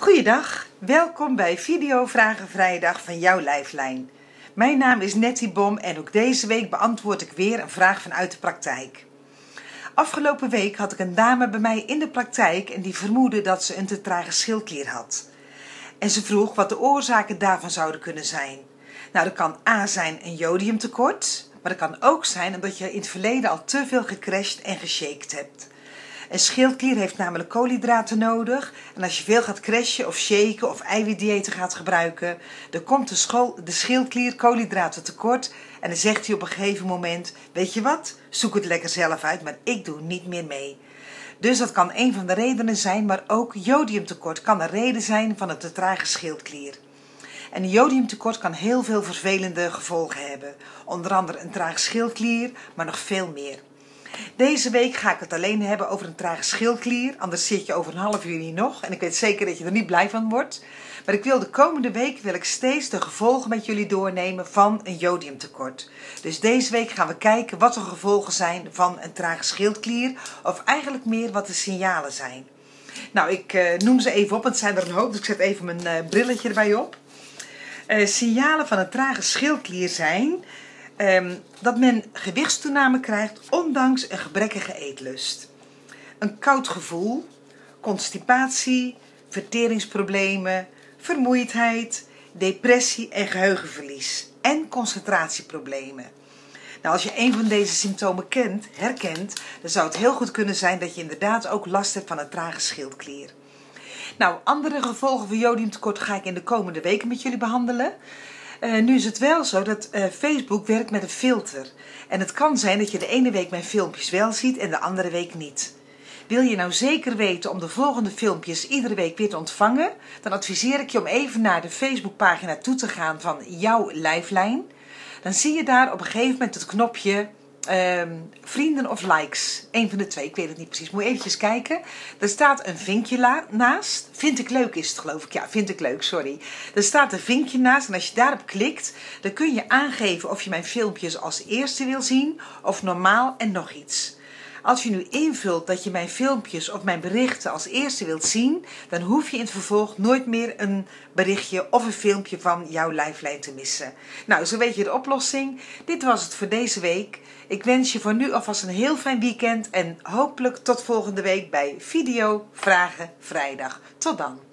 Goeiedag, welkom bij Video Vragen Vrijdag van jouw Lijflijn. Mijn naam is Nettie Bom en ook deze week beantwoord ik weer een vraag vanuit de praktijk. Afgelopen week had ik een dame bij mij in de praktijk en die vermoedde dat ze een te trage schildklier had. En ze vroeg wat de oorzaken daarvan zouden kunnen zijn. Nou, dat kan A zijn een jodiumtekort, maar dat kan ook zijn omdat je in het verleden al te veel gecrashed en geshaked hebt. Een schildklier heeft namelijk koolhydraten nodig. En als je veel gaat crashen of shaken of eiwitdiëten gaat gebruiken, dan komt de, schildklier koolhydraten tekort. En dan zegt hij op een gegeven moment: Weet je wat, zoek het lekker zelf uit, maar ik doe niet meer mee. Dus dat kan een van de redenen zijn, maar ook jodiumtekort kan een reden zijn van een te trage schildklier. En jodiumtekort kan heel veel vervelende gevolgen hebben. Onder andere een trage schildklier, maar nog veel meer. Deze week ga ik het alleen hebben over een trage schildklier. Anders zit je over een half uur hier nog. En ik weet zeker dat je er niet blij van wordt. Maar ik wil de komende week wil ik steeds de gevolgen met jullie doornemen van een jodiumtekort. Dus deze week gaan we kijken wat de gevolgen zijn van een trage schildklier. Of eigenlijk meer wat de signalen zijn. Nou, ik uh, noem ze even op, want het zijn er een hoop. Dus ik zet even mijn uh, brilletje erbij op. Uh, signalen van een trage schildklier zijn um, dat men gewichtstoename krijgt ondanks een gebrekkige eetlust. Een koud gevoel, constipatie, verteringsproblemen, vermoeidheid, depressie en geheugenverlies en concentratieproblemen. Nou, als je een van deze symptomen kent, herkent, dan zou het heel goed kunnen zijn dat je inderdaad ook last hebt van een trage schildklier. Nou, andere gevolgen van jodiumtekort ga ik in de komende weken met jullie behandelen. Uh, nu is het wel zo dat uh, Facebook werkt met een filter. En het kan zijn dat je de ene week mijn filmpjes wel ziet en de andere week niet. Wil je nou zeker weten om de volgende filmpjes iedere week weer te ontvangen? Dan adviseer ik je om even naar de Facebookpagina toe te gaan van jouw lijflijn. Dan zie je daar op een gegeven moment het knopje um, vrienden of likes. Eén van de twee, ik weet het niet precies. Moet je eventjes kijken. Er staat een vinkje naast. Vind ik leuk is het geloof ik. Ja, vind ik leuk, sorry. Er staat een vinkje naast en als je daarop klikt, dan kun je aangeven of je mijn filmpjes als eerste wil zien of normaal en nog iets. Als je nu invult dat je mijn filmpjes of mijn berichten als eerste wilt zien, dan hoef je in het vervolg nooit meer een berichtje of een filmpje van jouw lifeline te missen. Nou, zo weet je de oplossing. Dit was het voor deze week. Ik wens je voor nu alvast een heel fijn weekend en hopelijk tot volgende week bij Video Vragen Vrijdag. Tot dan.